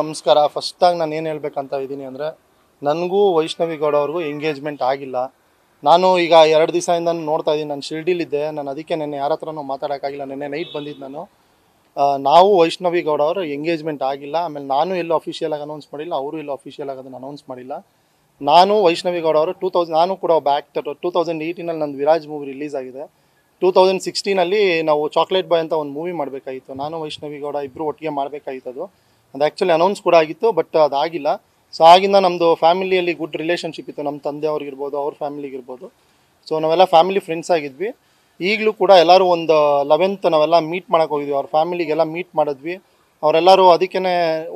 ನಮಸ್ಕಾರ. ಫಸ್ಟಾಗಿ ನಾನು ಏನು ಹೇಳ್ಬೇಕಂತ ಇದ್ದೀನಿ ಅಂದರೆ, ನನಗೂ ವೈಷ್ಣವಿ ಗೌಡ ಅವ್ರಿಗೂ ಎಂಗೇಜ್ಮೆಂಟ್ ಆಗಿಲ್ಲ. ನಾನು ಈಗ ಎರಡು ದಿವಸದಿಂದ ನೋಡ್ತಾ ಇದ್ದೀನಿ. ನಾನು ಶಿರ್ಡಿಲಿದ್ದೆ. ನಾನು ಅದಕ್ಕೆ ನೆನ್ನೆ ಯಾರ ಹತ್ರನೂ ಮಾತಾಡೋಕ್ಕಾಗಿಲ್ಲ ನೆನ್ನೆ ನೈಟ್ ಬಂದಿದ್ದು ನಾನು. ನಾವು ವೈಷ್ಣವಿ ಗೌಡ ಅವರು ಎಂಗೇಜ್ಮೆಂಟ್ ಆಗಿಲ್ಲ. ಆಮೇಲೆ ನಾನು ಎಲ್ಲೂ ಅಫಿಷಿಯಲ್ ಆಗಿ ಅನೌನ್ಸ್ ಮಾಡಿಲ್ಲ. ಅವರು ಎಲ್ಲೂ ಅಫಿಷಿಯಲ್ ಆಗಿ ಅದನ್ನು ಅನೌನ್ಸ್ ಮಾಡಿಲ್ಲ. ನಾನು ವೈಷ್ಣವಿ ಗೌಡ ಅವರು ಟೂ ತೌಸಂಡ್, ನಾನು ಕೂಡ ಒಬ್ಬ ಆ್ಯಕ್ಟರ್ ಟೂ ತೌಸಂಡ್ ಏಯ್ಟೀನಲ್ಲಿ ನಂದು ವಿರಾಜ್ ಮೂವಿ ರಿಲೀಸ್ ಆಗಿದೆ. ಟೂ ತೌಸಂಡ್ ಸಿಕ್ಸ್ಟೀನಲ್ಲಿ ನಾವು ಚಾಕ್ಲೇಟ್ ಬಾಯ್ ಅಂತ ಒಂದು ಮೂವಿ ಮಾಡಬೇಕಾಗಿತ್ತು. ನಾನು ವೈಷ್ಣವಿ ಗೌಡ ಇಬ್ಬರು ಒಟ್ಟಿಗೆ ಮಾಡಬೇಕಾಗಿತ್ತು ಅದು. ಅದು ಆ್ಯಕ್ಚುಲಿ ಅನೌನ್ಸ್ ಕೂಡ ಆಗಿತ್ತು ಬಟ್ ಅದಾಗಿಲ್ಲ ಸೊ ಆಗಿಂದ ನಮ್ಮದು ಫ್ಯಾಮಿಲಿಯಲ್ಲಿ ಗುಡ್ ರಿಲೇಷನ್ಶಿಪ್ ಇತ್ತು. ನಮ್ಮ ತಂದೆಯವ್ರಿಗಿರ್ಬೋದು, ಅವ್ರ ಫ್ಯಾಮಿಲಿಗಿರ್ಬೋದು ಸೊ ನಾವೆಲ್ಲ ಫ್ಯಾಮಿಲಿ ಫ್ರೆಂಡ್ಸ್ ಆಗಿದ್ವಿ. ಈಗಲೂ ಕೂಡ ಎಲ್ಲರೂ ಒಂದು ಲೆವೆಂತ್ ನಾವೆಲ್ಲ ಮೀಟ್ ಮಾಡೋಕೆ ಹೋಗಿದ್ವಿ. ಅವ್ರ ಫ್ಯಾಮಿಲಿಗೆಲ್ಲ ಮೀಟ್ ಮಾಡಿದ್ವಿ. ಅವರೆಲ್ಲರೂ ಅದಕ್ಕೇ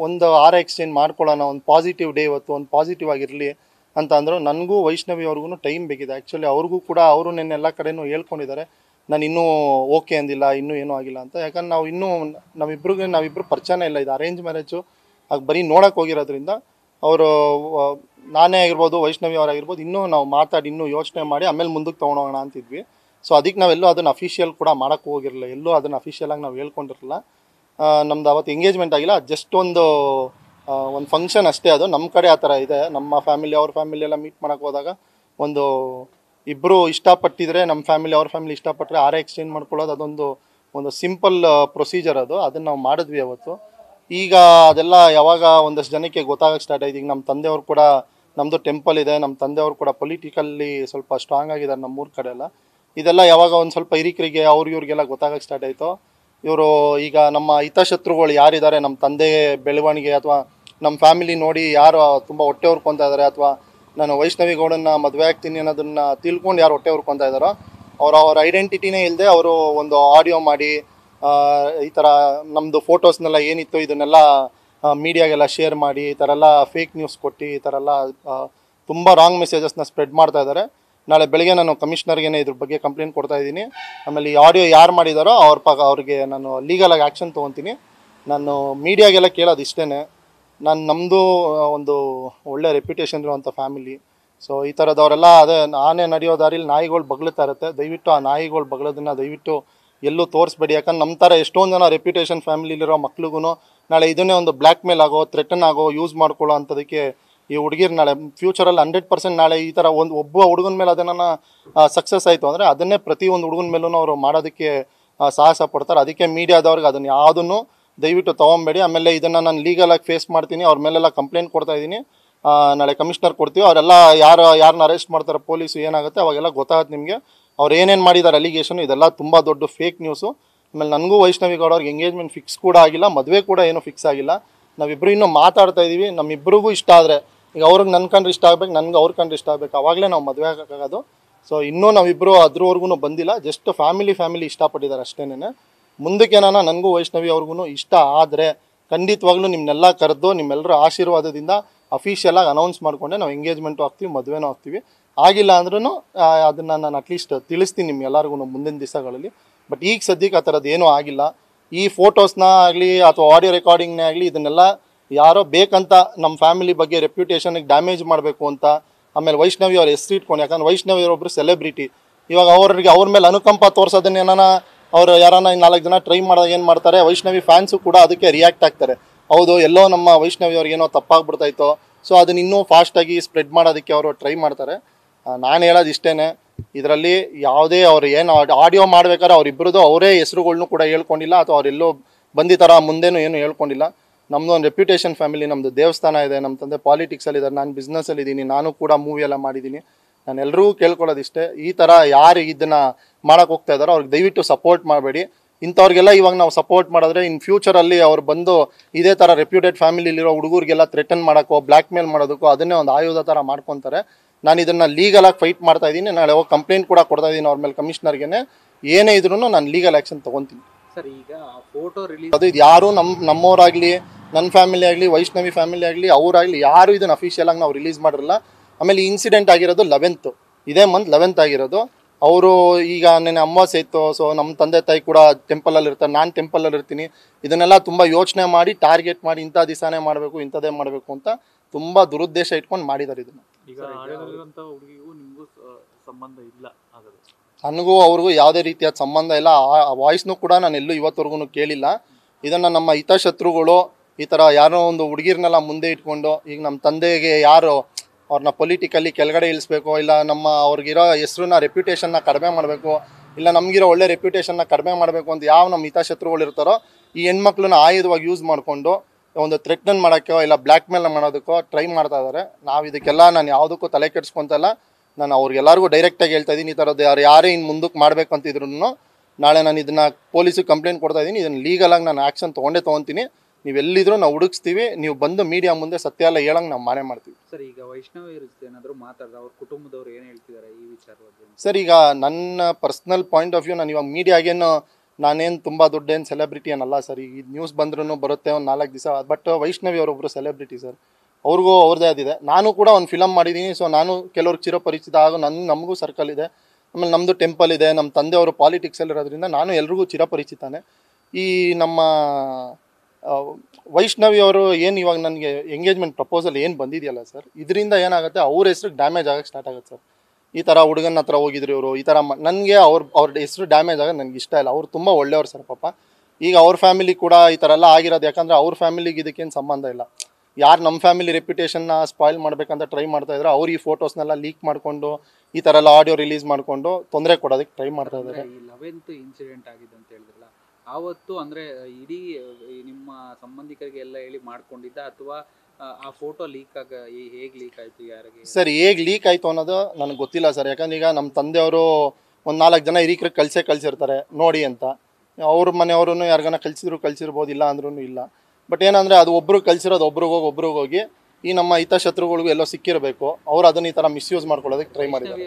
ಒಂದು ಆರ ಎಕ್ಸ್ಚೇಂಜ್ ಮಾಡ್ಕೊಳ್ಳೋಣ, ಒಂದು ಪಾಸಿಟಿವ್ ಡೇ ಇವತ್ತು, ಒಂದು ಪಾಸಿಟಿವ್ ಆಗಿರಲಿ ಅಂತ ಅಂದರು. ನನಗೂ ವೈಷ್ಣವಿ ಅವ್ರಿಗೂ ಟೈಮ್ ಬೇಕಿದೆ. ಆ್ಯಕ್ಚುಲಿ ಅವ್ರಿಗೂ ಕೂಡ, ಅವರು ನಿನ್ನೆ ಎಲ್ಲ ಕಡೆನೂ ಹೇಳ್ಕೊಂಡಿದ್ದಾರೆ. ನಾನು ಇನ್ನೂ ಓಕೆ ಅಂದಿಲ್ಲ, ಇನ್ನೂ ಏನೂ ಆಗಿಲ್ಲ ಅಂತ. ಯಾಕಂದ್ರೆ ನಾವು ಇನ್ನೂ ನಾವಿಬ್ರಿಗೆ ನಾವಿಬ್ಬರು ಪರಿಚಯನೇ ಇಲ್ಲ. ಇದು ಅರೇಂಜ್ ಮ್ಯಾರೇಜು ಆಗ ಬರೀ ನೋಡೋಕೆ ಹೋಗಿರೋದ್ರಿಂದ ಅವರು ನಾನೇ ಆಗಿರ್ಬೋದು, ವೈಷ್ಣವಿ ಅವರಾಗಿರ್ಬೋದು ಇನ್ನೂ ನಾವು ಮಾತಾಡಿ, ಇನ್ನೂ ಯೋಚನೆ ಮಾಡಿ ಆಮೇಲೆ ಮುಂದಕ್ಕೆ ತೊಗೊಂಡೋಗೋಣ ಅಂತಿದ್ವಿ. ಸೊ ಅದಕ್ಕೆ ನಾವೆಲ್ಲೂ ಅದನ್ನು ಅಫಿಷಿಯಲ್ ಕೂಡ ಮಾಡೋಕ್ಕೆ ಹೋಗಿರಲಿಲ್ಲ. ಎಲ್ಲೂ ಅದನ್ನು ಅಫಿಷಿಯಲಾಗಿ ನಾವು ಹೇಳ್ಕೊಂಡಿರಲಿಲ್ಲ. ನಮ್ದು ಅವತ್ತು ಎಂಗೇಜ್ಮೆಂಟ್ ಆಗಿಲ್ಲ. ಜಸ್ಟ್ ಒಂದು ಒಂದು ಫಂಕ್ಷನ್ ಅಷ್ಟೇ ಅದು. ನಮ್ಮ ಕಡೆ ಆ ಥರ ಇದೆ. ನಮ್ಮ ಫ್ಯಾಮಿಲಿ ಅವ್ರ ಫ್ಯಾಮಿಲಿ ಎಲ್ಲ ಮೀಟ್ ಮಾಡೋಕೆ ಹೋದಾಗ ಒಂದು ಇಬ್ಬರು ಇಷ್ಟಪಟ್ಟಿದ್ರೆ ನಮ್ಮ ಫ್ಯಾಮಿಲಿ ಅವ್ರ ಫ್ಯಾಮಿಲಿ ಇಷ್ಟಪಟ್ಟರೆ ಆರೇ ಎಕ್ಸ್ಚೇಂಜ್ ಮಾಡ್ಕೊಳ್ಳೋದು ಅದೊಂದು, ಒಂದು ಸಿಂಪಲ್ ಪ್ರೊಸೀಜರ್ ಅದು. ಅದನ್ನು ನಾವು ಮಾಡಿದ್ವಿ ಅವತ್ತು. ಈಗ ಅದೆಲ್ಲ ಯಾವಾಗ ಒಂದಷ್ಟು ಜನಕ್ಕೆ ಗೊತ್ತಾಗಕ್ಕೆ ಸ್ಟಾರ್ಟ್ ಆಯ್ತು. ಈಗ ನಮ್ಮ ತಂದೆಯವರು ಕೂಡ ನಮ್ಮದು ಟೆಂಪಲ್ ಇದೆ. ನಮ್ಮ ತಂದೆಯವರು ಕೂಡ ಪೊಲಿಟಿಕಲ್ಲಿ ಸ್ವಲ್ಪ ಸ್ಟ್ರಾಂಗ್ ಆಗಿದ್ದಾರೆ ನಮ್ಮೂರ ಕಡೆ ಎಲ್ಲ. ಇದೆಲ್ಲ ಯಾವಾಗ ಒಂದು ಸ್ವಲ್ಪ ಹಿರಿಕರಿಗೆ, ಅವ್ರ ಇವ್ರಿಗೆಲ್ಲ ಗೊತ್ತಾಗಕ್ಕೆ ಸ್ಟಾರ್ಟ್ ಆಯಿತು. ಇವರು ಈಗ ನಮ್ಮ ಹಿತಶತ್ರುಗಳು ಯಾರಿದ್ದಾರೆ ನಮ್ಮ ತಂದೆ ಬೆಳವಣಿಗೆ ಅಥವಾ ನಮ್ಮ ಫ್ಯಾಮಿಲಿ ನೋಡಿ ಯಾರು ತುಂಬ ಹೊಟ್ಟೆ ಹೊರ್ಕೊತಾ ಇದ್ದಾರೆ ಅಥವಾ ನಾನು ವೈಷ್ಣವಿ ಗೌಡನ್ನ ಮದುವೆ ಆಗ್ತೀನಿ ಅನ್ನೋದನ್ನ ತಿಳ್ಕೊಂಡು ಯಾರು ಹೊಟ್ಟೆ ಹುರ್ಕೊತಾ ಇದ್ದಾರೋ, ಅವ್ರ ಅವ್ರ ಐಡೆಂಟಿಟಿನೇ ಇಲ್ಲದೆ ಅವರು ಒಂದು ಆಡಿಯೋ ಮಾಡಿ ಈ ಥರ ನಮ್ಮದು ಫೋಟೋಸ್ನೆಲ್ಲ ಏನಿತ್ತು ಇದನ್ನೆಲ್ಲ ಮೀಡಿಯಾಗೆಲ್ಲ ಶೇರ್ ಮಾಡಿ, ಈ ಥರ ಎಲ್ಲ ಫೇಕ್ ನ್ಯೂಸ್ ಕೊಟ್ಟು, ಈ ಥರ ಎಲ್ಲ ತುಂಬ ರಾಂಗ್ ಮೆಸೇಜಸ್ನ ಸ್ಪ್ರೆಡ್ ಮಾಡ್ತಾ ಇದ್ದಾರೆ. ನಾಳೆ ಬೆಳಗ್ಗೆ ನಾನು ಕಮಿಷನರ್ಗೆ ಇದ್ರ ಬಗ್ಗೆ ಕಂಪ್ಲೇಂಟ್ ಕೊಡ್ತಾ ಇದ್ದೀನಿ. ಆಮೇಲೆ ಈ ಆಡಿಯೋ ಯಾರು ಮಾಡಿದಾರೋ ಅವ್ರ ಪಕ್ಕ ಅವ್ರಿಗೆ ನಾನು ಲೀಗಲಾಗಿ ಆ್ಯಕ್ಷನ್ ತೊಗೊತೀನಿ. ನಾನು ಮೀಡಿಯಾಗೆಲ್ಲ ಕೇಳೋದು ಇಷ್ಟೇ ನಾನು ನಮ್ಮದು ಒಂದು ಒಳ್ಳೆ ರೆಪ್ಯುಟೇಷನ್ ಇರುವಂಥ ಫ್ಯಾಮಿಲಿ ಸೊ ಈ ಥರದವರೆಲ್ಲ ಅದೇ ಆನೆ ನಡೆಯೋ ದಾರಿಲಿ ನಾಯಿಗಳು ಬಗ್ಲುತ್ತಾ ಇರುತ್ತೆ. ದಯವಿಟ್ಟು ಆ ನಾಯಿಗಳು ಬಗ್ಲೋದನ್ನು ದಯವಿಟ್ಟು ಎಲ್ಲೂ ತೋರಿಸ್ಬೇಡಿ. ಯಾಕಂದ್ರೆ ನಮ್ಮ ಥರ ಎಷ್ಟೊಂದು ಜನ ರೆಪ್ಯುಟೇಷನ್ ಫ್ಯಾಮಿಲಿಲಿರೋ ಮಕ್ಳಿಗೂ ನಾಳೆ ಇದನ್ನೇ ಒಂದು ಬ್ಲ್ಯಾಕ್ ಮೇಲ್ ಆಗೋ ಥ್ರೆಟನ್ ಆಗೋ ಯೂಸ್ ಮಾಡ್ಕೊಳ್ಳೋ ಅಂಥದಕ್ಕೆ ಈ ಹುಡುಗಿರು ನಾಳೆ ಫ್ಯೂಚರಲ್ಲಿ ಹಂಡ್ರೆಡ್ ಪರ್ಸೆಂಟ್ ನಾಳೆ ಈ ಥರ ಒಂದು, ಒಬ್ಬ ಹುಡುಗನ ಮೇಲೆ ಅದನ್ನು ಸಕ್ಸಸ್ ಆಯಿತು ಅಂದರೆ ಅದನ್ನೇ ಪ್ರತಿಯೊಂದು ಹುಡುಗನ ಮೇಲೂ ಅವರು ಮಾಡೋದಕ್ಕೆ ಸಾಹಸ ಪಡ್ತಾರೆ. ಅದಕ್ಕೆ ಮೀಡಿಯಾದವ್ರಿಗೆ ಅದನ್ನು ಯಾವುದನ್ನು ದಯವಿಟ್ಟು ತೊಗೊಬೇಡಿ. ಆಮೇಲೆ ಇದನ್ನು ನಾನು ಲೀಗಲಾಗಿ ಫೇಸ್ ಮಾಡ್ತೀನಿ. ಅವ್ರ ಮೇಲೆಲ್ಲ ಕಂಪ್ಲೇಂಟ್ ಕೊಡ್ತಾ ಇದ್ದೀನಿ. ನಾಳೆ ಕಮಿಷನರ್ ಕೊಡ್ತೀವಿ. ಅವರೆಲ್ಲ ಯಾರು ಯಾರನ್ನ ಅರೆಸ್ಟ್ ಮಾಡ್ತಾರೆ ಪೊಲೀಸು ಏನಾಗುತ್ತೆ ಅವಾಗೆಲ್ಲ ಗೊತ್ತಾಗುತ್ತೆ ನಿಮಗೆ. ಅವ್ರು ಏನೇನು ಮಾಡಿದ್ದಾರೆ ಅಲಿಗೇಷನ್ ಇದೆಲ್ಲ ತುಂಬ ದೊಡ್ಡ ಫೇಕ್ ನ್ಯೂಸು ಆಮೇಲೆ ನನಗೂ ವೈಷ್ಣವಿ ಗೌಡ ಅವ್ರಿಗೆ ಎಂಗೇಜ್ಮೆಂಟ್ ಫಿಕ್ಸ್ ಕೂಡ ಆಗಿಲ್ಲ, ಮದುವೆ ಕೂಡ ಏನೂ ಫಿಕ್ಸ್ ಆಗಿಲ್ಲ. ನಾವಿಬ್ಬರು ಇನ್ನೂ ಮಾತಾಡ್ತಾ ಇದ್ದೀವಿ ನಮ್ಮಿಬ್ಬರಿಗೂ ಇಷ್ಟ ಆದರೆ. ಈಗ ಅವ್ರಿಗೆ ನನ್ನ ಕಂಡ್ರೆ ಇಷ್ಟ ಆಗ್ಬೇಕು, ನನಗೆ ಅವ್ರ ಕಂಡ್ರೆ ಇಷ್ಟ ಆಗಬೇಕು. ಅವಾಗಲೇ ನಾವು ಮದುವೆ ಆಗೋಕ್ಕಾಗೋದು. ಸೊ ಇನ್ನೂ ನಾವಿಬ್ಬರು ಅದ್ರವರೆಗೂ ಬಂದಿಲ್ಲ. ಜಸ್ಟ್ ಫ್ಯಾಮಿಲಿ ಫ್ಯಾಮಿಲಿ ಇಷ್ಟಪಟ್ಟಿದ್ದಾರೆ ಅಷ್ಟೇನೆ ಮುಂದಕ್ಕೆ ನಾನು ನನಗೂ ವೈಷ್ಣವಿ ಅವ್ರಿಗೂ ಇಷ್ಟ ಆದರೆ ಖಂಡಿತವಾಗ್ಲೂ ನಿಮ್ಮನ್ನೆಲ್ಲ ಕರೆದು ನಿಮ್ಮೆಲ್ಲರ ಆಶೀರ್ವಾದದಿಂದ ಅಫಿಷಿಯಲ್ ಆಗಿ ಅನೌನ್ಸ್ ಮಾಡಿಕೊಂಡೆ ನಾವು ಎಂಗೇಜ್ಮೆಂಟು ಹಾಕ್ತೀವಿ ಮದುವೆನೂ ಆಗ್ತೀವಿ. ಆಗಿಲ್ಲ ಅಂದ್ರೂ ಅದನ್ನು ನಾನು ಅಟ್ಲೀಸ್ಟ್ ತಿಳಿಸ್ತೀನಿ ನಿಮ್ಮ ಎಲ್ಲರಿಗೂ ಮುಂದಿನ ದಿವಸಗಳಲ್ಲಿ. ಬಟ್ ಈಗ ಸದ್ಯಕ್ಕೆ ಆ ಥರದ್ದು ಏನೂ ಆಗಿಲ್ಲ. ಈ ಫೋಟೋಸ್ನ ಆಗಲಿ ಅಥವಾ ಆಡಿಯೋ ರೆಕಾರ್ಡಿಂಗ್ನೇ ಆಗಲಿ ಇದನ್ನೆಲ್ಲ ಯಾರೋ ಬೇಕಂತ ನಮ್ಮ ಫ್ಯಾಮಿಲಿ ಬಗ್ಗೆ ರೆಪ್ಯುಟೇಷನಿಗೆ ಡ್ಯಾಮೇಜ್ ಮಾಡಬೇಕು ಅಂತ ಆಮೇಲೆ ವೈಷ್ಣವಿ ಅವ್ರ ಹೆಸರು ಇಟ್ಕೊಂಡು. ಯಾಕಂದ್ರೆ ವೈಷ್ಣವಿ ಅವರೊಬ್ಬರು ಸೆಲೆಬ್ರಿಟಿ ಇವಾಗ ಅವ್ರಿಗೆ ಅವ್ರ ಮೇಲೆ ಅನುಕಂಪ ತೋರಿಸೋದನ್ನ ಅವ್ರು ಯಾರನ್ನ ನಾಲ್ಕು ಜನ ಟ್ರೈ ಮಾಡಿದಾಗ ಏನು ಮಾಡ್ತಾರೆ, ವೈಷ್ಣವಿ ಫ್ಯಾನ್ಸು ಕೂಡ ಅದಕ್ಕೆ ರಿಯಾಕ್ಟ್ ಆಗ್ತಾರೆ. ಹೌದು, ಎಲ್ಲೋ ನಮ್ಮ ವೈಷ್ಣವಿ ಅವ್ರಿಗೇನೋ ತಪ್ಪಾಗ್ಬಿಡ್ತಾಯಿತ್ತು. ಸೊ ಅದನ್ನ ಇನ್ನೂ ಫಾಸ್ಟಾಗಿ ಸ್ಪ್ರೆಡ್ ಮಾಡೋದಕ್ಕೆ ಅವರು ಟ್ರೈ ಮಾಡ್ತಾರೆ. ನಾನು ಹೇಳೋದು ಇಷ್ಟೇ ಇದರಲ್ಲಿ ಯಾವುದೇ ಅವ್ರು ಏನು ಆಡಿಯೋ ಮಾಡ್ಬೇಕಾದ್ರೆ ಅವರಿಬ್ಬರದ್ದು ಅವರೇ ಹೆಸರುಗಳನ್ನೂ ಕೂಡ ಹೇಳ್ಕೊಂಡಿಲ್ಲ, ಅಥವಾ ಅವರೆಲ್ಲೋ ಬಂದಿದ್ದಾರ ಮುಂದೇನು ಏನು ಹೇಳ್ಕೊಂಡಿಲ್ಲ. ನಮ್ಮದು ಒಂದು ರೆಪ್ಯುಟೇಷನ್ ಫ್ಯಾಮಿಲಿ ನಮ್ಮದು ದೇವಸ್ಥಾನ ಇದೆ. ನಮ್ಮ ತಂದೆ ಪಾಲಿಟಿಕ್ಸಲ್ಲಿ ಇದ್ದಾರೆ ನಾನು ಬಿಸ್ನೆಸ್ಸಲ್ಲಿದ್ದೀನಿ ನಾನು ಕೂಡ ಮೂವಿ ಎಲ್ಲ ಮಾಡಿದ್ದೀನಿ. ನಾನು ಎಲ್ಲರಿಗೂ ಕೇಳ್ಕೊಳ್ಳೋದಿಷ್ಟೇ ಈ ಥರ ಯಾರು ಇದನ್ನು ಮಾಡೋಕೆ ಹೋಗ್ತಾ ಇದ್ದಾರೋ ಅವ್ರಿಗೆ ದಯವಿಟ್ಟು ಸಪೋರ್ಟ್ ಮಾಡಬೇಡಿ. ಇಂಥವ್ರಿಗೆಲ್ಲ ಇವಾಗ ನಾವು ಸಪೋರ್ಟ್ ಮಾಡಿದ್ರೆ ಇನ್ ಫ್ಯೂಚರಲ್ಲಿ ಅವ್ರು ಬಂದು ಇದೇ ಥರ ರೆಪ್ಯೂಟೆಡ್ ಫ್ಯಾಮಿಲಿಲಿರೋ ಹುಡುಗರಿಗೆಲ್ಲ ಥ್ರೆಟನ್ ಮಾಡೋಕ್ಕೋ ಬ್ಲ್ಯಾಕ್ ಮೇಲ್ ಮಾಡೋದಕ್ಕೋ ಅದನ್ನೇ ಒಂದು ಆಯುಧ ಥರ ಮಾಡ್ಕೊತಾರೆ. ನಾನು ಇದನ್ನು ಲೀಗಲಾಗಿ ಫೈಟ್ ಮಾಡ್ತಾ ಇದ್ದೀನಿ. ನಾಳೆ ಹೋಗಿ ಕಂಪ್ಲೇಂಟ್ ಕೂಡ ಕೊಡ್ತಾ ಇದ್ದೀನಿ ಅವ್ರ ಮೇಲೆ ಕಮಿಷನರ್ಗೆ ಏನೇ ಇದ್ರೂ ನಾನು ಲೀಗಲ್ ಆ್ಯಕ್ಷನ್ ತೊಗೊತೀನಿ. ಸರ್ ಈಗ ಫೋಟೋ ರಿಲೀಸ್ ಅದು ಇದು ಯಾರು ನಮ್ಮ ನಮ್ಮವರಾಗಲಿ ನನ್ನ ಫ್ಯಾಮಿಲಿ ಆಗಲಿ ವೈಷ್ಣವಿ ಫ್ಯಾಮಿಲಿ ಆಗಲಿ ಅವರಾಗಲಿ ಯಾರು ಇದನ್ನು ಅಫಿಷಿಯಲ್ ಆಗಿ ನಾವು ರಿಲೀಸ್ ಮಾಡಿರಲ್ಲ ಆಮೇಲೆ ಇನ್ಸಿಡೆಂಟ್ ಆಗಿರೋದು ಲೆವೆಂತ್ ಇದೇ ಮಂತ್ ಲೆವೆಂತ್ ಆಗಿರೋದು. ಅವರು ಈಗ ನೆನೆ ಅಮಾವಾಸ್ಯೆ ಇತ್ತು ಸೊ ನಮ್ಮ ತಂದೆ ತಾಯಿ ಕೂಡ ಟೆಂಪಲಲ್ಲಿ ಇರ್ತಾರೆ ನಾನು ಟೆಂಪಲಲ್ಲಿ ಇರ್ತೀನಿ. ಇದನ್ನೆಲ್ಲ ತುಂಬ ಯೋಚನೆ ಮಾಡಿ ಟಾರ್ಗೆಟ್ ಮಾಡಿ ಇಂಥ ದಿವಸನೇ ಮಾಡಬೇಕು ಇಂಥದ್ದೇ ಮಾಡಬೇಕು ಅಂತ ತುಂಬ ದುರುದ್ದೇಶ ಇಟ್ಕೊಂಡು ಮಾಡಿದ್ದಾರೆ ಇದನ್ನು. ಈಗ ಹಳೆಯಲ್ಲಿರುವಂತ ಹುಡುಗಿಗೂ ನಿಮಗೂ ಸಂಬಂಧ ಇಲ್ಲ ನನಗೂ ಅವ್ರಿಗೂ ಯಾವುದೇ ರೀತಿಯ ಸಂಬಂಧ ಇಲ್ಲ. ಆ ವಾಯ್ಸ್ನು ಕೂಡ ನಾನು ಎಲ್ಲೂ ಇವತ್ತವರೆಗೂ ಕೇಳಿಲ್ಲ. ಇದನ್ನು ನಮ್ಮ ಹಿತಶತ್ರುಗಳು ಈ ಥರ ಯಾರೋ ಒಂದು ಹುಡುಗಿರ್ನೆಲ್ಲ ಮುಂದೆ ಇಟ್ಕೊಂಡು ಈಗ ನಮ್ಮ ತಂದೆಗೆ ಯಾರು ಅವ್ರನ್ನ ಪೊಲಿಟಿಕಲಿ ಕೆಳಗಡೆ ಇಳಿಸ್ಬೇಕು, ಇಲ್ಲ ನಮ್ಮ ಅವ್ರಿಗಿರೋ ಹೆಸ್ರನ್ನ ರೆಪ್ಯುಟೇಷನ್ನ ಕಡಿಮೆ ಮಾಡಬೇಕು, ಇಲ್ಲ ನಮಗಿರೋ ಒಳ್ಳೆ ರೆಪ್ಯುಟೇಷನ್ನ ಕಡಿಮೆ ಮಾಡಬೇಕು ಅಂತ ಯಾವ ನಮ್ಮ ಹಿತಾಶತ್ರುಗಳಿರ್ತಾರೋ ಈ ಹೆಣ್ಮಕ್ಳನ್ನ ಆಯುಧವಾಗಿ ಯೂಸ್ ಮಾಡಿಕೊಂಡು ಒಂದು ಥ್ರೆಟ್ನನ್ ಮಾಡೋಕ್ಕೋ, ಇಲ್ಲ ಬ್ಲ್ಯಾಕ್ ಮೇಲ್ ಮಾಡೋದಕ್ಕೋ ಟ್ರೈ ಮಾಡ್ತಾ ಇದ್ದಾರೆ ನಾವು ಇದಕ್ಕೆಲ್ಲ ನಾನು ಯಾವುದಕ್ಕೂ ತಲೆ ಕೆಡಿಸ್ಕೊಂತಲ್ಲ. ನಾನು ಅವ್ರಿಗೆಲ್ಲರಿಗೂ ಡೈರೆಕ್ಟಾಗಿ ಹೇಳ್ತಾ ಇದ್ದೀನಿ ಈ ಥರದ್ದು ಯಾರು ಯಾರೇ ಇನ್ನು ಮುಂದಕ್ಕೆ ಮಾಡಬೇಕು ಅಂತಿದ್ರು ನಾಳೆ ನಾನು ಇದನ್ನು ಪೊಲೀಸಿಗೆ ಕಂಪ್ಲೇಂಟ್ ಕೊಡ್ತಾ ಇದ್ದೀನಿ ಇದನ್ನು ಲೀಗಲಾಗಿ ನಾನು ಆ್ಯಕ್ಷನ್ ತೊಗೊಂಡೇ ತೊಗೊತೀನಿ. ನೀವು ಎಲ್ಲಿದ್ರು ನಾವು ಹುಡುಕ್ಸ್ತೀವಿ ನೀವು ಬಂದು ಮೀಡಿಯಾ ಮುಂದೆ ಸತ್ಯ ಎಲ್ಲ ಹೇಳಂಗೆ ನಾವು ಮಾನೇ ಮಾಡ್ತೀವಿ. ಸರ್ ಈಗ ವೈಷ್ಣವಿ ಏನಾದರೂ ಮಾತಾಡ್ದ ಅವ್ರ ಕುಟುಂಬದವ್ರು ಏನು ಹೇಳ್ತಿದ್ದಾರೆ ಈ ವಿಚಾರ ಸರ್ ಈಗ ನನ್ನ ಪರ್ಸ್ನಲ್ ಪಾಯಿಂಟ್ ಆಫ್ ವ್ಯೂ ನಾನು ಇವಾಗ ಮೀಡಿಯಾಗೇನು ನಾನೇನು ತುಂಬ ದೊಡ್ಡೇನು ಸೆಲೆಬ್ರಿಟಿ ಏನಲ್ಲ ಸರ್. ಈ ನ್ಯೂಸ್ ಬಂದ್ರೂ ಬರುತ್ತೆ ಒಂದು ನಾಲ್ಕು ದಿವಸ ಬಟ್ ವೈಷ್ಣವಿ ಅವರೊಬ್ಬರು ಸೆಲೆಬ್ರಿಟಿ ಸರ್. ಅವ್ರಿಗೂ ಅವ್ರದ್ದೇ ಆದಿದೆ ನಾನು ಕೂಡ ಒಂದು ಫಿಲಮ್ ಮಾಡಿದ್ದೀನಿ ಸೊ ನಾನು ಕೆಲವ್ರಿಗೆ ಚಿರಪರಿಚಿತ ಹಾಗೂ ನನ್ನ ನಮಗೂ ಸರ್ಕಲ್ ಇದೆ. ಆಮೇಲೆ ನಮ್ಮದು ಟೆಂಪಲ್ ಇದೆ ನಮ್ಮ ತಂದೆಯವರು ಪಾಲಿಟಿಕ್ಸಲ್ಲಿರೋದ್ರಿಂದ ನಾನು ಎಲ್ರಿಗೂ ಚಿರಪರಿಚಿತಾನೆ. ಈ ನಮ್ಮ ವೈಷ್ಣವಿ ಅವರು ಏನು ಇವಾಗ ನನಗೆ ಎಂಗೇಜ್ಮೆಂಟ್ ಪ್ರಪೋಸಲ್ ಏನು ಬಂದಿದೆಯಲ್ಲ ಸರ್ ಇದರಿಂದ ಏನಾಗುತ್ತೆ, ಅವ್ರ ಹೆಸರು ಡ್ಯಾಮೇಜ್ ಆಗಕ್ಕೆ ಸ್ಟಾರ್ಟ್ ಆಗುತ್ತೆ ಸರ್ ಈ ಥರ ಹುಡುಗನ ಹತ್ರ ಹೋಗಿದ್ರು ಇವರು, ಈ ಥರ ನನಗೆ ಅವ್ರ ಅವ್ರ ಹೆಸರು ಡ್ಯಾಮೇಜ್ ಆಗ ನನಗೆ ಇಷ್ಟ ಇಲ್ಲ. ಅವ್ರು ತುಂಬ ಒಳ್ಳೆಯವ್ರು ಸರ್ ಪಾಪ. ಈಗ ಅವ್ರ ಫ್ಯಾಮಿಲಿ ಕೂಡ ಈ ಥರ ಎಲ್ಲ ಆಗಿರೋದು ಯಾಕಂದರೆ ಅವ್ರ ಫ್ಯಾಮಿಲಿಗೆ ಇದಕ್ಕೇನು ಸಂಬಂಧ ಇಲ್ಲ. ಯಾರು ನಮ್ಮ ಫ್ಯಾಮಿಲಿ ರೆಪ್ಯುಟೇಷನ್ನ ಸ್ಪಾಯ್ಲ್ ಮಾಡಬೇಕಂತ ಟ್ರೈ ಮಾಡ್ತಾ ಇದ್ರು ಅವ್ರು ಈ ಫೋಟೋಸ್ನೆಲ್ಲ ಲೀಕ್ ಮಾಡಿಕೊಂಡು, ಈ ಥರ ಎಲ್ಲ ಆಡಿಯೋ ರಿಲೀಸ್ ಮಾಡಿಕೊಂಡು ತೊಂದರೆ ಕೊಡೋದಕ್ಕೆ ಟ್ರೈ ಮಾಡ್ತಾ ಇದ್ದಾರೆ. ಆವತ್ತು ಅಂದ್ರೆ ಇಡೀ ನಿಮ್ಮ ಸಂಬಂಧಿಕರಿಗೆ ಎಲ್ಲ ಹೇಳಿ ಮಾಡ್ಕೊಂಡಿದ್ದ ಅಥವಾ ಆ, ಫೋಟೋ ಲೀಕ್ ಆಗ ಹೇಗೆ ಹೇಗ್ ಲೀಕ್ ಆಯ್ತು ಯಾರಿಗೆ? ಸರ್ ಹೇಗೆ ಲೀಕ್ ಆಯಿತು ಅನ್ನೋದು ನನಗೆ ಗೊತ್ತಿಲ್ಲ ಸರ್. ಯಾಕಂದ್ರೆ ಈಗ ನಮ್ಮ ತಂದೆಯವರು ಒಂದು ನಾಲ್ಕು ಜನ ಹಿರಿಕ್ರಿಗೆ ಕಳಿಸೇ ಕಳಿಸಿರ್ತಾರೆ ನೋಡಿ ಅಂತ. ಅವ್ರ ಮನೆಯವರು ಯಾರಿಗಾನ ಕಳಿಸಿದ್ರು ಕಳಿಸಿರ್ಬೋದು ಇಲ್ಲ ಅಂದ್ರೂ ಇಲ್ಲ. ಬಟ್ ಏನಂದರೆ ಅದು ಒಬ್ರು ಕಳಿಸಿರೋದು ಒಬ್ರಿಗೆ ಹೋಗಿ ಒಬ್ರಿಗೆ ಹೋಗಿ ಈ ನಮ್ಮ ಹಿತಶತ್ರುಗಳಿಗೂ ಎಲ್ಲೋ ಸಿಕ್ಕಿರಬೇಕು. ಅವ್ರು ಅದನ್ನ ಈ ಥರ ಮಿಸ್ಯೂಸ್ ಮಾಡ್ಕೊಳ್ಳೋದಕ್ಕೆ ಟ್ರೈ ಮಾಡಿದ್ದಾರೆ.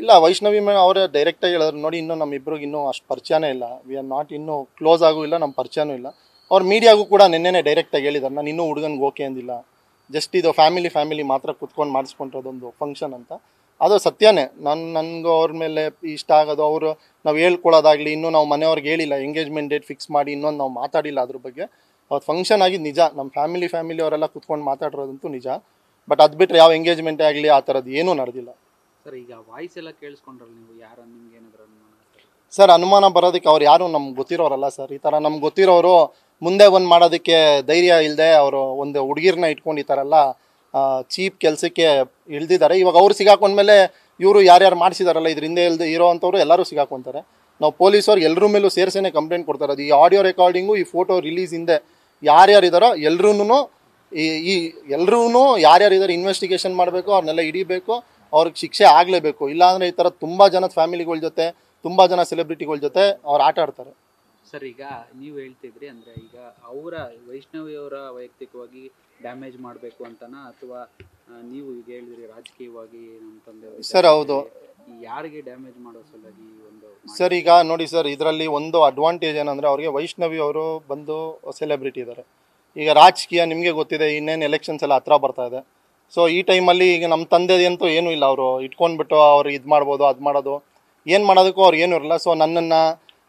ಇಲ್ಲ, ವೈಷ್ಣವಿ ಮೇಡಮ್ ಅವರೇ ಡೈರೆಕ್ಟಾಗಿ ಹೇಳಿದ್ರು. ನೋಡಿ, ಇನ್ನೂ ನಮ್ಮ ಇಬ್ರಿಗೆ ಇನ್ನೂ ಅಷ್ಟು ಪರಿಚಯನೇ ಇಲ್ಲ. ವಿ ಆರ್ ನಾಟ್ ಇನ್ನೂ ಕ್ಲೋಸ್ ಆಗೂ ಇಲ್ಲ ನಮ್ಮ ಪರಿಚಯನೂ ಇಲ್ಲ. ಅವ್ರ ಮೀಡಿಯಾಗೂ ಕೂಡ ನಿನ್ನೆನೇ ಡೈರೆಕ್ಟಾಗಿ ಹೇಳಿದ್ದಾರೆ ನಾನು ಇನ್ನೂ ಹುಡುಗನ್ಗೆ ಓಕೆ ಅಂದಿಲ್ಲ. ಜಸ್ಟ್ ಇದು ಫ್ಯಾಮಿಲಿ ಫ್ಯಾಮಿಲಿ ಮಾತ್ರ ಕುತ್ಕೊಂಡು ಮಾಡಿಸ್ಕೊಂಡಿರೋದೊಂದು ಫಂಕ್ಷನ್ ಅಂತ. ಅದು ಸತ್ಯನೇ. ನನ್ನ ನನಗೂ ಅವ್ರ ಮೇಲೆ ಇಷ್ಟ ಆಗೋದು. ಅವರು ನಾವು ಹೇಳ್ಕೊಳ್ಳೋದಾಗಲಿ ಇನ್ನೂ ನಾವು ಮನೆಯವ್ರಿಗೆ ಹೇಳಿಲ್ಲ. ಎಂಗೇಜ್ಮೆಂಟ್ ಡೇಟ್ ಫಿಕ್ಸ್ ಮಾಡಿ ಇನ್ನೊಂದು ನಾವು ಮಾತಾಡಿಲ್ಲ ಅದ್ರ ಬಗ್ಗೆ. ಅವತ್ತು ಫಂಕ್ಷನ್ ಆಗಿದ್ದು ನಿಜ. ನಮ್ಮ ಫ್ಯಾಮಿಲಿ ಫ್ಯಾಮಿಲಿ ಅವರೆಲ್ಲ ಕುತ್ಕೊಂಡು ಮಾತಾಡಿರೋದಂತೂ ನಿಜ. ಬಟ್ ಅದು ಬಿಟ್ಟರೆ ಯಾವ ಎಂಗೇಜ್ಮೆಂಟೇ ಆಗಲಿ, ಆ ಥರದ್ದು ಏನೂ ನಡೆದಿಲ್ಲ. ಸರ್, ಈಗ ವಾಯ್ಸ್ ಎಲ್ಲ ಕೇಳಿಸ್ಕೊಂಡ್ರಲ್ಲ ನೀವು, ಯಾರು, ನಿಮ್ಗೆ ಏನಾದ್ರು ಅನುಮಾನ ಸರ್? ಅನುಮಾನ ಬರೋದಕ್ಕೆ ಅವ್ರು ಯಾರು ನಮ್ಗೆ ಗೊತ್ತಿರೋರಲ್ಲ ಸರ್. ಈ ಥರ ನಮ್ಗೆ ಗೊತ್ತಿರೋರು ಮುಂದೆ ಒಂದು ಮಾಡೋದಕ್ಕೆ ಧೈರ್ಯ ಇಲ್ಲದೆ ಅವರು ಒಂದು ಹುಡುಗಿರನ್ನ ಇಟ್ಕೊಂಡು ಈ ಥರ ಚೀಪ್ ಕೆಲಸಕ್ಕೆ ಇಳ್ದಿದ್ದಾರೆ. ಇವಾಗ ಅವ್ರು ಸಿಗಾಕೊಂಡ್ಮೇಲೆ ಇವರು ಯಾರ್ಯಾರು ಮಾಡಿಸಿದಾರಲ್ಲ ಹಿಂದೆ ಇಲ್ದೆ ಇರೋ ಅಂಥವ್ರು ಎಲ್ಲರೂ ಸಿಗಾಕೊಂತಾರೆ. ನಾವು ಪೊಲೀಸವ್ರು ಎಲ್ಲರ ಮೇಲೂ ಸೇರ್ಸೇನೆ ಕಂಪ್ಲೇಂಟ್ ಕೊಡ್ತಾರೆ. ಅದು ಈ ಆಡಿಯೋ ರೆಕಾರ್ಡಿಂಗು, ಈ ಫೋಟೋ ರಿಲೀಸ್ ಹಿಂದೆ ಯಾರ್ಯಾರು ಇದ್ದಾರೋ ಎಲ್ರೂ ಈ ಈ ಎಲ್ಲರೂ ಯಾರ್ಯಾರು ಇದ್ದಾರೆ ಇನ್ವೆಸ್ಟಿಗೇಷನ್ ಮಾಡಬೇಕು ಅವ್ರನ್ನೆಲ್ಲ ಹಿಡಿಬೇಕು. ಅವ್ರಿಗೆ ಶಿಕ್ಷೆ ಆಗಲೇಬೇಕು. ಇಲ್ಲಾಂದರೆ ಈ ಥರ ತುಂಬ ಜನ ಫ್ಯಾಮಿಲಿಗಳ ಜೊತೆ ತುಂಬ ಜನ ಸೆಲೆಬ್ರಿಟಿಗಳ ಜೊತೆ ಅವ್ರು ಆಟ ಆಡ್ತಾರೆ. ಸರ್ ಈಗ ನೀವು ಹೇಳ್ತಿದ್ರಿ ಅಂದರೆ ಈಗ ಅವರ ವೈಷ್ಣವಿ ಅವರ ವೈಯಕ್ತಿಕವಾಗಿ ಡ್ಯಾಮೇಜ್ ಮಾಡಬೇಕು ಅಂತನ? ಅಥವಾ ನೀವು ಈಗ ಹೇಳಿದ್ರಿ ರಾಜಕೀಯವಾಗಿ ನಮ್ಮ ತಂದೆ ಸರ್, ಹೌದು. ಯಾರಿಗೆ ಡ್ಯಾಮೇಜ್ ಮಾಡೋ ಸಲುವಾಗಿ ಒಂದು ಸರ್ ಈಗ ನೋಡಿ ಸರ್ ಇದರಲ್ಲಿ ಒಂದು ಅಡ್ವಾಂಟೇಜ್ ಏನಂದರೆ ಅವ್ರಿಗೆ ವೈಷ್ಣವಿ ಅವರು ಬಂದು ಸೆಲೆಬ್ರಿಟಿ ಇದ್ದಾರೆ ಈಗ ರಾಜಕೀಯ ನಿಮಗೆ ಗೊತ್ತಿದೆ ಇನ್ನೇನು ಎಲೆಕ್ಷನ್ಸ್ ಎಲ್ಲ ಹತ್ರ ಬರ್ತಾ ಇದೆ. ಸೊ ಈ ಟೈಮಲ್ಲಿ ಈಗ ನಮ್ಮ ತಂದೆದಂತೂ ಏನೂ ಇಲ್ಲ ಅವರು. ಇಟ್ಕೊಂಡ್ಬಿಟ್ಟು ಅವ್ರು ಇದು ಮಾಡ್ಬೋದು, ಅದು ಮಾಡೋದು. ಏನು ಮಾಡೋದಕ್ಕೂ ಅವ್ರು ಏನೂ ಇರಲ್ಲ ಸೊ ನನ್ನನ್ನು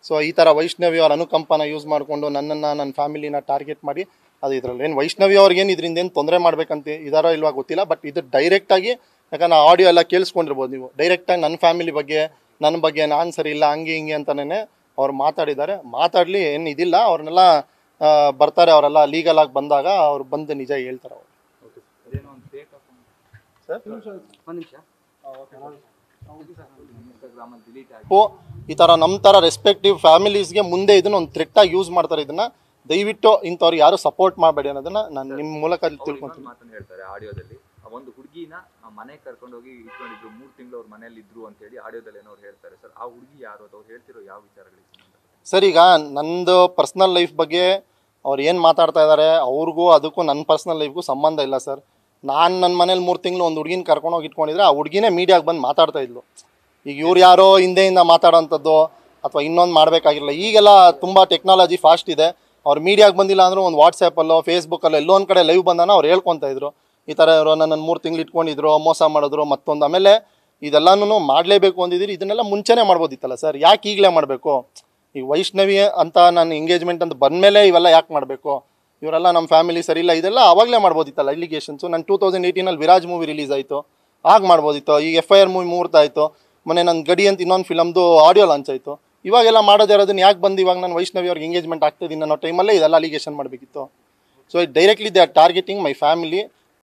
ಸೊ ಈ ಥರ ವೈಷ್ಣವಿ ಅವ್ರ ಅನುಕಂಪನ ಯೂಸ್ ಮಾಡಿಕೊಂಡು ನನ್ನನ್ನು ನನ್ನ ಫ್ಯಾಮಿಲಿನ ಟಾರ್ಗೆಟ್ ಮಾಡಿ ಅದು ಇದರಲ್ಲಿ. ಏನು ವೈಷ್ಣವಿ ಅವ್ರಿಗೇನು ಇದರಿಂದ ಏನು ತೊಂದರೆ ಮಾಡ್ಬೇಕಂತ ಇದಾರೋ ಇಲ್ವಾ ಗೊತ್ತಿಲ್ಲ. ಬಟ್ ಇದು ಡೈರೆಕ್ಟಾಗಿ ಯಾಕಂದ್ರೆ ಆಡಿಯೋ ಎಲ್ಲ ಕೇಳಿಸ್ಕೊಂಡಿರ್ಬೋದು ನೀವು. ಡೈರೆಕ್ಟಾಗಿ ನನ್ನ ಫ್ಯಾಮಿಲಿ ಬಗ್ಗೆ ನನ್ನ ಬಗ್ಗೆ ನಾನು ಸರಿ ಇಲ್ಲ, ಹಂಗೆ, ಹಿಂಗೆ ಅಂತಲೇ ಅವ್ರು ಮಾತಾಡಿದ್ದಾರೆ. ಮಾತಾಡಲಿ ಏನು ಇದಿಲ್ಲ. ಅವ್ರನ್ನೆಲ್ಲ ಬರ್ತಾರೆ. ಅವರೆಲ್ಲ ಲೀಗಲಾಗಿ ಬಂದಾಗ ಅವ್ರು ಬಂದು ನಿಜ ಹೇಳ್ತಾರೆ ಅವ್ರು. ಅದೇನೋ ಒಂದು ಫೇಕ್ ಸರ್ ಒಂದ್ ನಿಮಿಷ ಇನ್ಸ್ಟಾಗ್ರಾಮಲ್ಲಿ ಡಿಲೀಟ್ ಆಗಿ ಓ ಈ ಥರ ನಮ್ಮ ಥರ ರೆಸ್ಪೆಕ್ಟಿವ್ ಫ್ಯಾಮಿಲೀಸ್ಗೆ ಮುಂದೆ ಇದನ್ನ ಒಂದು ಥ್ರೆಟ್ಟಾಗಿ ಯೂಸ್ ಮಾಡ್ತಾರೆ ಇದನ್ನ. ದಯವಿಟ್ಟು ಇಂಥವ್ರಿಗೆ ಯಾರು ಸಪೋರ್ಟ್ ಮಾಡಬೇಡಿ ಅನ್ನೋದನ್ನ ನಾನು ನಿಮ್ಮ ಮೂಲಕ ತಿಳ್ಕೊಂತೀನಿ. ಹೇಳ್ತಾರೆ ಆಡಿಯೋದಲ್ಲಿ. ಆ ಒಂದು ಹುಡುಗಿನ ಮನೆ ಕರ್ಕೊಂಡೋಗಿ ಇಟ್ಕೊಂಡಿದ್ರು ಮೂರ್ ತಿಂಗಳು ಅವ್ರ ಮನೇಲಿ ಇದ್ರು ಅಂತ ಹೇಳಿ ಆಡಿಯೋದಲ್ಲಿ ಏನೋ ಅವ್ರು ಹೇಳ್ತಾರೆ. ಸರ್ ಆ ಹುಡುಗಿ ಯಾರು ಅದು ಅವ್ರು ಹೇಳ್ತಿರೋ ಯಾವ ವಿಚಾರಗಳಿಗೆ ಸಂಬಂಧ ಸರ್ ಈಗ ನಂದು ಪರ್ಸ್ನಲ್ ಲೈಫ್ ಬಗ್ಗೆ ಅವ್ರು ಏನು ಮಾತಾಡ್ತಾ ಇದ್ದಾರೆ ಅವ್ರಿಗೂ ಅದಕ್ಕೂ ನನ್ನ ಪರ್ಸ್ನಲ್ ಲೈಫ್ಗೂ ಸಂಬಂಧ ಇಲ್ಲ ಸರ್ ನಾನು ನನ್ನ ಮನೇಲಿ ಮೂರು ತಿಂಗಳು ಒಂದು ಹುಡುಗಿನ ಕರ್ಕೊಂಡೋಗಿ ಇಟ್ಕೊಂಡಿದ್ರೆ ಆ ಹುಡುಗಿನೇ ಮೀಡಿಯಾಗೆ ಬಂದು ಮಾತಾಡ್ತಾ ಇದ್ಲು. ಈಗ ಇವ್ರು ಯಾರೋ ಹಿಂದೆಯಿಂದ ಮಾತಾಡೋಂಥದ್ದು ಅಥವಾ ಇನ್ನೊಂದು ಮಾಡಬೇಕಾಗಿರಲ್ಲ ಈಗೆಲ್ಲ ತುಂಬ ಟೆಕ್ನಾಲಜಿ ಫಾಸ್ಟ್ ಇದೆ. ಅವ್ರು ಮೀಡಿಯಾಗೆ ಬಂದಿಲ್ಲ ಅಂದರೂ ಒಂದು ವಾಟ್ಸಪ್ಪಲ್ಲೋ ಫೇಸ್ಬುಕ್ಕಲ್ಲೋ ಎಲ್ಲೋ ಒಂದು ಕಡೆ ಲೈವ್ ಬಂದಾನ ಅವ್ರು ಹೇಳ್ಕೊತಾ ಇದ್ರು. ಈ ಥರ ಇವರು ನನ್ನನ್ನು ಮೂರು ತಿಂಗಳು ಇಟ್ಕೊಂಡಿದ್ರು, ಮೋಸ ಮಾಡಿದ್ರು, ಮತ್ತೊಂದು ಆಮೇಲೆ ಇದೆಲ್ಲನೂ ಮಾಡಲೇಬೇಕು ಅಂದಿದ್ದೀರಿ. ಇದನ್ನೆಲ್ಲ ಮುಂಚೆನೇ ಮಾಡ್ಬೋದಿತ್ತಲ್ಲ ಸರ್. ಯಾಕೆ ಈಗಲೇ ಮಾಡಬೇಕು? ಈ ವೈಷ್ಣವಿ ಅಂತ ನಾನು ಎಂಗೇಜ್ಮೆಂಟ್ ಅಂತ ಬಂದಮೇಲೆ ಇವೆಲ್ಲ ಯಾಕೆ ಮಾಡಬೇಕು? ಇವರೆಲ್ಲ ನಮ್ಮ ಫ್ಯಾಮಿಲಿ ಸರಿ ಇಲ್ಲ. ಇದೆಲ್ಲ ಆವಾಗಲೇ ಮಾಡ್ಬೋದಿತ್ತಲ್ಲ ಇಲಿಗೇಷನ್ಸು ನಾನು ಟೂ ತೌಸಂಡ್ ಏಯ್ಟೀನಲ್ಲಿ ವಿರಾಜ್ ಮೂವಿ ರಿಲೀಸ್ ಆಯಿತು. ಆಗ ಮಾಡ್ಬೋದಿತ್ತು. ಈಗ ಎಫ್ ಐ ಆರ್ ಮೂವಿ ಮೂರ್ತ ಆಯಿತು. ಮೊನ್ನೆ ನನ್ನ ಗಡಿ ಅಂತ ಇನ್ನೊಂದು ಫಿಲಮ್ದು ಆಡಿಯೋ ಲಾಂಚ್ ಆಯಿತು. ಇವಾಗೆಲ್ಲ ಮಾಡೋದೇ ಇರೋದನ್ನ ಯಾಕೆ ಬಂದು ಇವಾಗ ನಾನು ವೈಷ್ಣವಿ ಅವ್ರಿಗೆ ಎಂಗೇಜ್ಮೆಂಟ್ ಆಗ್ತಿದ್ದೀನಿ ಅನ್ನೋ ಟೈಮಲ್ಲೇ ಇದೆಲ್ಲ ಅಲಿಗೇಷನ್ ಮಾಡಬೇಕಿತ್ತು. So directly they are targeting my family